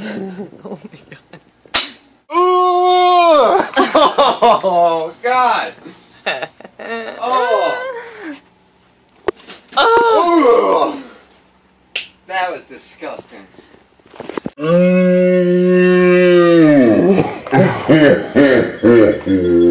oh my god. Ooh! Oh god! oh! That was disgusting. Oh.